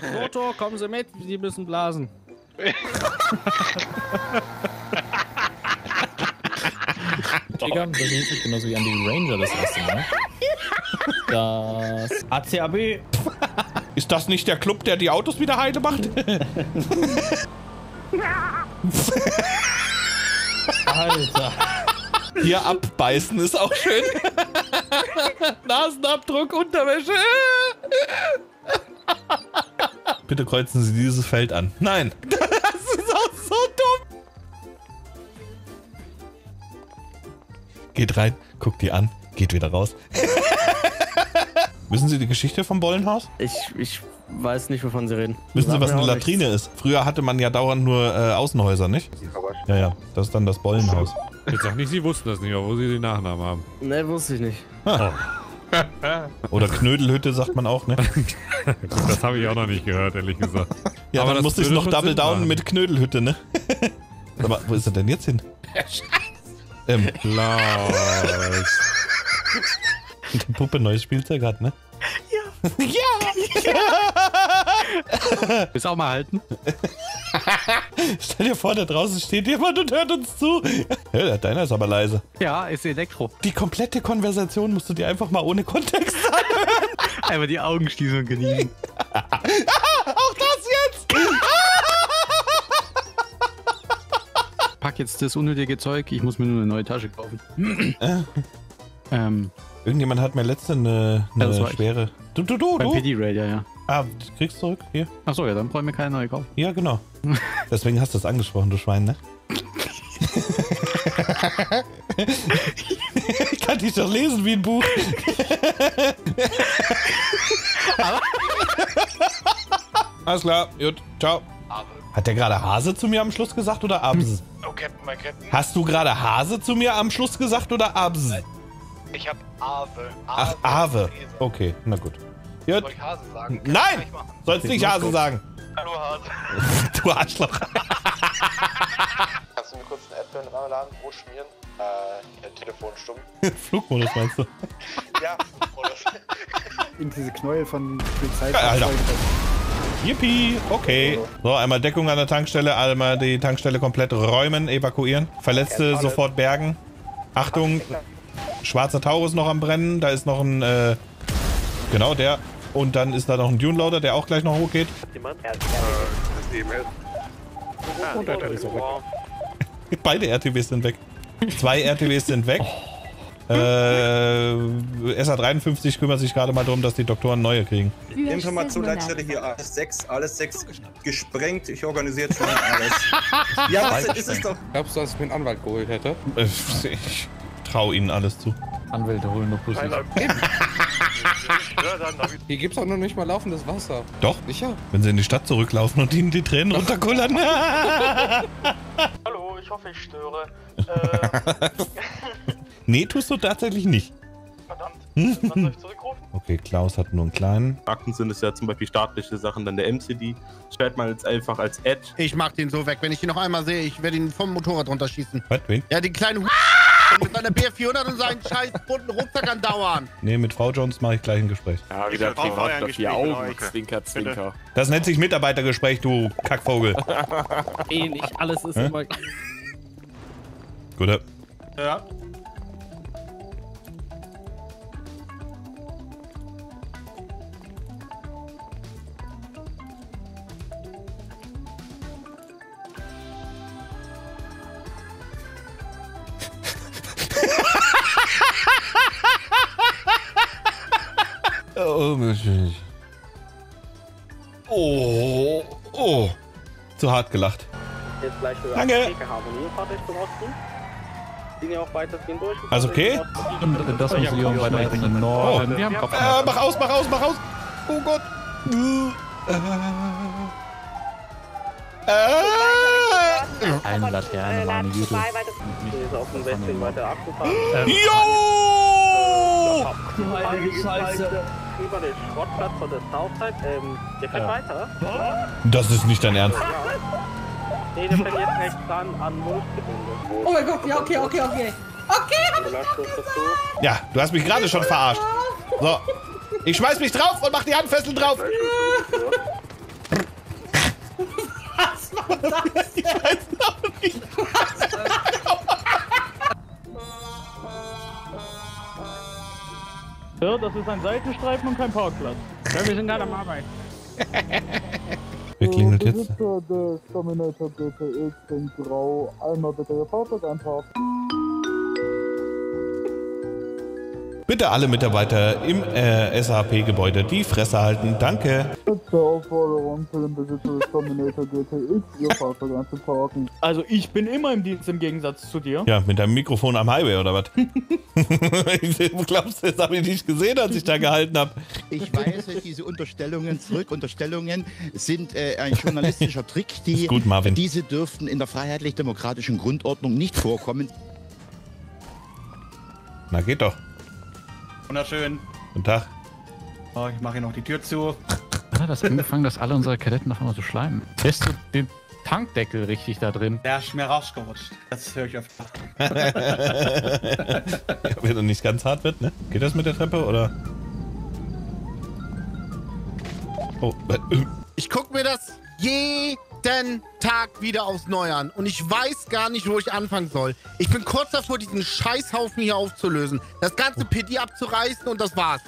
Toto, kommen Sie mit, Sie müssen blasen. Digga, das ist nicht genauso wie an die Ranger das erste Mal. Das ACAB. Ist das nicht der Club, der die Autos wieder heile macht? Alter. Hier abbeißen ist auch schön. Nasenabdruck, Unterwäsche. Bitte kreuzen Sie dieses Feld an. Nein. Das ist auch so dumm. Geht rein, guckt die an, geht wieder raus. Wissen Sie die Geschichte vom Bollenhaus? Ich, ich weiß nicht, wovon Sie reden. Wissen Sie, was eine Latrine ist? Früher hatte man ja dauernd nur äh, Außenhäuser, nicht? Ja, ja. Das ist dann das Bollenhaus. Jetzt sag nicht, Sie wussten das nicht, wo Sie den Nachnamen haben. nichts. Nee, wusste ich nicht. Oder Knödelhütte sagt man auch, ne? Das habe ich auch noch nicht gehört, ehrlich gesagt. Ja, Aber dann musste ich noch Double Sinn Down machen. mit Knödelhütte, ne? Aber wo ist er denn jetzt hin? ähm, Klaus. die Puppe neues Spielzeug hat, ne? Willst du auch mal halten? Stell dir vor, da draußen steht jemand und hört uns zu. Ja, deiner ist aber leise. Ja, ist Elektro. Die komplette Konversation musst du dir einfach mal ohne Kontext anhören. Einmal die Augen schließen und genießen. Auch das jetzt! Pack jetzt das unnötige Zeug, ich muss mir nur eine neue Tasche kaufen. ähm, Irgendjemand hat mir letzte eine, Ja, eine ich. schwere. Du, du, du, beim du. Raid, ja, ja. Ah, kriegst du zurück? Hier. Achso, ja, dann brauche ich mir keine neue kaufen. Ja, genau. Deswegen hast du es angesprochen, du Schwein, ne? ich kann dich doch lesen wie ein Buch. Alles klar, gut, ciao. Hat der gerade Hase zu mir am Schluss gesagt oder Abs? Oh, Captain, mein Captain. Hast du gerade Hase zu mir am Schluss gesagt oder Abs? Ich hab Ave. Ach, Ave. Okay, na gut. Gut. Soll ich Hase sagen? Kann Nein! Sollst nicht Hase sagen. Hallo Hase. Du Arschloch. Kannst du mir kurz einen Advent reinladen, Brot schmieren? Äh, ja, Telefon stumm. Flugmodus meinst du? Ja, oder? in diese Knäuel von Polizei. Ja, Alter. Yippie, okay. So, einmal Deckung an der Tankstelle, einmal die Tankstelle komplett räumen, evakuieren. Verletzte sofort bergen. Achtung, schwarzer Taurus noch am Brennen. Da ist noch ein, äh, genau der. Und dann ist da noch ein Dune Loader, der auch gleich noch hochgeht. Beide RTWs sind weg. Zwei RTWs sind weg. Äh, SA53 kümmert sich gerade mal darum, dass die Doktoren neue kriegen. Informationsleitstelle hier alles sechs, alles sechs gesprengt. Ich organisiere jetzt schon mal alles. ja, was ist es doch? Glaubst du, dass ich mir einen Anwalt geholt hätte? Äh, Ich traue ihnen alles zu. Anwälte holen nur Pussy. Hier gibt's auch noch nicht mal laufendes Wasser. Doch, Sicher? wenn sie in die Stadt zurücklaufen und ihnen die Tränen runterkullern. Hallo, ich hoffe, ich störe. Äh, nee, tust du tatsächlich nicht. verdammt. Wann soll ich zurückrufen? Okay, Klaus hat nur einen kleinen. Akten sind es ja zum Beispiel staatliche Sachen, dann der MCD stellt man jetzt einfach als Ad. Ich mach den so weg. Wenn ich ihn noch einmal sehe, ich werde ihn vom Motorrad runterschießen. Was, wen? Ja, den kleinen mit seiner B400 und seinen scheiß bunten Rucksack andauern. Nee, mit Frau Jones mache ich gleich ein Gespräch. Ja, wieder privat auf die Augen. Zwinker, zwinker. Das nennt sich Mitarbeitergespräch, du Kackvogel. Eh nicht, alles ist immer... Gut. Ja. Oh, oh, oh. Zu hart gelacht. Jetzt gleich für Danke. Ja. Alles okay? Und das muss Leon weiterbringen. Oh. Norden. Wir haben Kopf. Äh, mach aus, mach aus, mach aus. Oh Gott. Äh. Eine Laterne war eine Jute. Ist auf dem Westweg weiter abgefahren. Jo! Heilige Scheiße über den Schrottplatz von der Southside. Ähm, der fährt ja. weiter. Das ist nicht dein Ernst. Nee, der fährt jetzt rechts an, an Mulchgebinde. Oh mein Gott, ja, okay, okay, okay. Okay, hab ich doch gesagt. Ja, du hast mich gerade schon verarscht. So, ich schmeiß mich drauf und mach die Handfessel drauf. Was war das denn? Ist ein Seitenstreifen und kein Parkplatz. Ja, wir sind gerade am Arbeiten. Wer klingelt jetzt? des Dominator GTX in Grau. Einmal bitte Ihr Fahrzeug einparken. Bitte alle Mitarbeiter im äh, SAP-Gebäude die Fresse halten. Danke. Letzte Aufforderung für den Besitzer des Dominator GTX, Ihr Fahrzeug einzuparken. Also ich bin immer im Dienst im Gegensatz zu dir. Ja, mit deinem Mikrofon am Highway oder was? du glaubst, das habe ich nicht gesehen, als ich da gehalten habe. Ich weise diese Unterstellungen zurück. Unterstellungen sind äh, ein journalistischer Trick, die Ist gut, Marvin. diese dürften in der freiheitlich-demokratischen Grundordnung nicht vorkommen. Na, geht doch. Wunderschön. Guten Tag. Oh, ich mache hier noch die Tür zu. Wann hat das angefangen, dass alle unsere Kadetten auf einmal so schleimen? Lässt du den Tankdeckel richtig da drin? Der ist mir rausgerutscht. Das höre ich öfter. Wenn er nicht ganz hart wird, ne? Geht das mit der Treppe oder? Oh, äh, Ich gucke mir das jeden Tag wieder aufs Neue an und ich weiß gar nicht, wo ich anfangen soll. Ich bin kurz davor, diesen Scheißhaufen hier aufzulösen, das ganze PD abzureißen und das war's.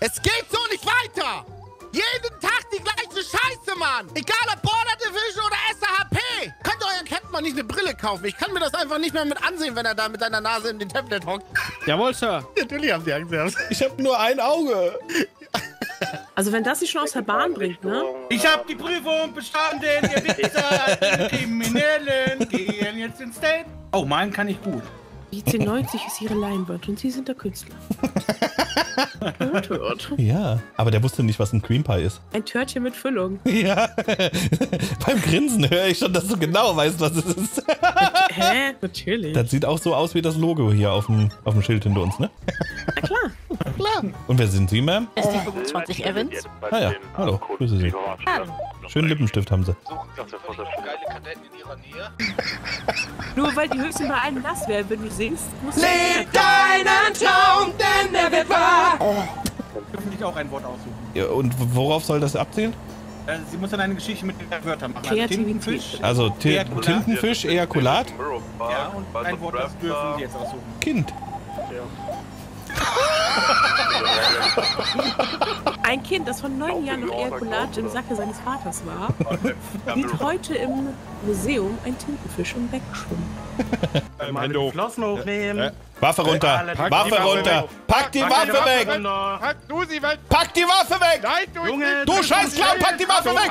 Es geht so nicht weiter! Jeden Tag die gleiche Scheiße, Mann! Egal ob Border Division oder SAHP! Könnt ihr euren Captain mal nicht eine Brille kaufen? Ich kann mir das einfach nicht mehr mit ansehen, wenn er da mit seiner Nase in den Tablet hockt. Jawohl, Sir. Natürlich haben sie Angst. Ich habe nur ein Auge. Also wenn das sie schon aus der Bahn bringt, ne? Ich habe die Prüfung bestanden, ihr Wichser, Kriminellen, gehen jetzt ins State. Oh, meinen kann ich gut. Die 1090 ist ihre Leinwand und sie sind der Künstler. hört, hört. Ja, aber der wusste nicht, was ein Cream Pie ist. Ein Törtchen mit Füllung. Ja, beim Grinsen höre ich schon, dass du genau weißt, was es ist. Hä? Natürlich. Das sieht auch so aus wie das Logo hier auf dem, auf dem Schild hinter uns, ne? Na klar. Klar. Und wer sind Sie, Ma'am? Ist die 25 Evans? Ah ja, hallo, grüße Sie. Schönen Lippenstift haben Sie. Nur weil die Höchsten bei allen nass werden, wenn du singst, musst du... Leb deinen Traum, denn der wird wahr! Dürfen dich auch ein Wort aussuchen. Ja, und worauf soll das abzielen? Äh, Sie muss dann eine Geschichte mit den Wörtern machen. Also Tintenfisch. Also. Tintenfisch, Ejakulat, Ja, und ein Wort, das dürfen Sie jetzt aussuchen. Kind. Ein Kind, das vor neun Jahren noch Ejakulat im Sacke seines Vaters war, sieht heute im Museum ein Tintenfisch im Beck schwimmen. Meine Flossen hochnehmen. Waffe runter, Alle- Pack die Waffe runter, weg. pack die Waffe weg, runter. Pack du sie weg! pack die Waffe weg, Nein, du Junge, du scheiß Clown, pack die Waffe weg,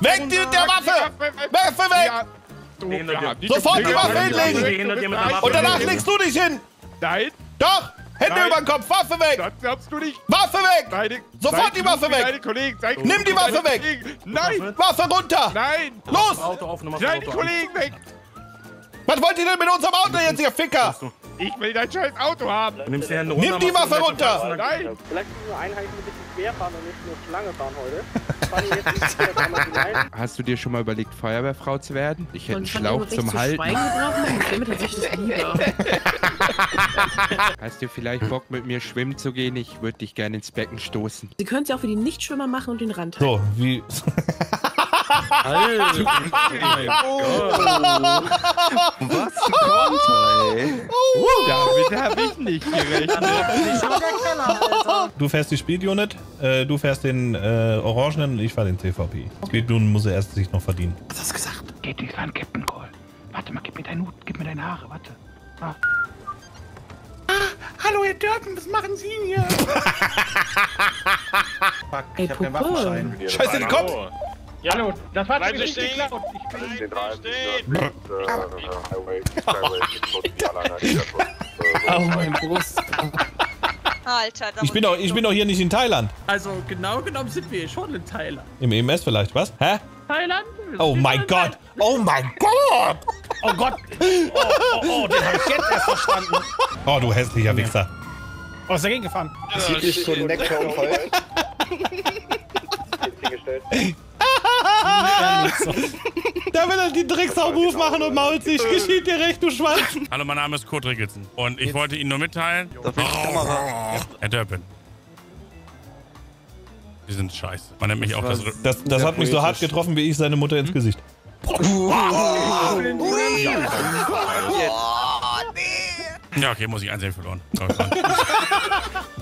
weg die, der Waffe, Waffe weg, Sofort die Waffe hinlegen. Und danach legst du dich hin, Nein, doch, Hände Nein. über den Kopf, Waffe weg, das glaubst du nicht! Waffe weg, Deine, Sofort die Waffe weg. Deine Kollegen, sei Nimm die wie Waffe deine weg. Kollegen. Nein, Waffe runter, nein! los, Auto auf, Nummer Nein, die. Kollegen weg! was wollt ihr denn mit unserem Auto jetzt, ihr Ficker, Ich will dein scheiß Auto haben! Nimmst nimm die Waffe du runter, Nein! Vielleicht müssen wir Einheiten ein bisschen quer fahren und nicht nur Schlange fahren heute. Hast du dir schon mal überlegt, Feuerwehrfrau zu werden? Ich hätte einen Schlauch zum zu Halten. Hast du vielleicht Bock, mit mir schwimmen zu gehen? Ich würde dich gerne ins Becken stoßen. Sie können es ja auch wie die Nichtschwimmer machen und den Rand halten. so, wie, Was ein Konter, ey. Damit habe ich nicht gerechnet. du fährst die Speed Unit, äh, du fährst den äh, Orangenen und ich fahr den CVP. Speed Unit muss er erst sich noch verdienen. Was hast du gesagt? Geht nicht ran, Captain Cole. Warte mal, gib mir deinen Hut, gib mir deine Haare, warte. Ah. Hallo, Herr Dörpen, was machen Sie denn hier? Fuck, Ey, ich hab den Puppe. Waffenschein. Scheiße, den Kopf! Ja, hallo, das war schon nicht geklaut. Ich bin Oh, mein Brust. Alter, da Ich bin doch, ich bin doch hier nicht in Thailand. Also, genau genommen sind wir schon in Thailand. Im EMS vielleicht, was? Hä? Thailand? Oh mein Gott! Oh mein Gott! Oh Gott! Oh, oh, oh, den hab ich jetzt erst verstanden. Oh, du hässlicher Wichser. Oh, ist dagegen gefahren. Sieht nicht so ein Da will er die Drecksau-Move machen und mault sich. Geschieht dir recht, du Schwanz. Hallo, mein Name ist Kurt Rickelsen und ich wollte Ihnen nur mitteilen. Herr Dörpen. Sie sind scheiße. Man nennt mich auch das. Das, das hat mich so hart getroffen, wie ich seine Mutter ins Gesicht. Ja, okay, muss ich einsehen verloren.